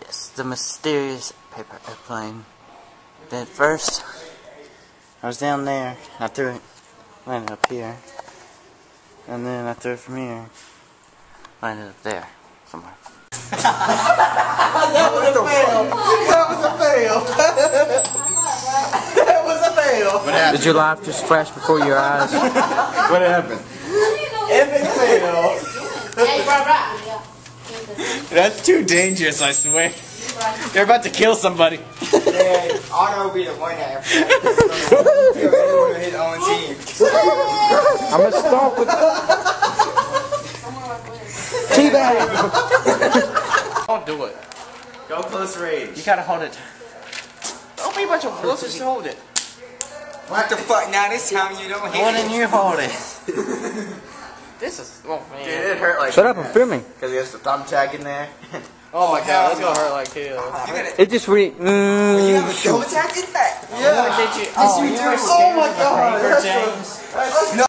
Yes, the mysterious paper airplane. Then first, I was down there. I threw it, landed up here, and then I threw it from here, landed up there somewhere. That was a fail. That was a fail. that was a fail. What happened? Did your life just flash before your eyes? What happened? Epic fail. That's too dangerous, I swear. They're about to kill somebody. Yeah, Otto will be the one that kill anyone on his own team. I'm gonna stop with teabag. Don't do it. Go close range. You gotta hold it. Don't be a bunch of bullshit. Just hold it. What the fuck? Now this time you don't hit Why it. didn't you hold it? This is. Oh man. Dude, it hurt like Shut up! I'm filming. Because there's the thumbtack in there. Oh my god, that's gonna hurt like hell. It just re. you have a Mm, toe attack in that? Yeah. Did you? Yes, you do. Oh my god. James. No.